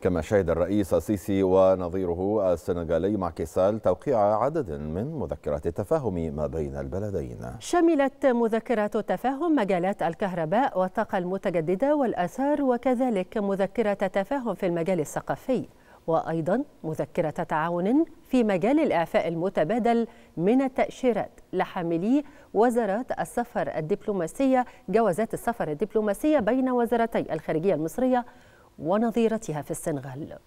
كما شهد الرئيس السيسي ونظيره السنغالي ماكي سال توقيع عدد من مذكرات التفاهم ما بين البلدين. شملت مذكرات التفاهم مجالات الكهرباء والطاقة المتجددة والآثار وكذلك مذكرة تفاهم في المجال الثقافي وأيضا مذكرة تعاون في مجال الإعفاء المتبادل من التأشيرات لحاملي وزارات السفر الدبلوماسية جوازات السفر الدبلوماسية بين وزارتي الخارجية المصرية ونظيرتها في السنغال.